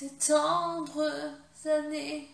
tes tendres années.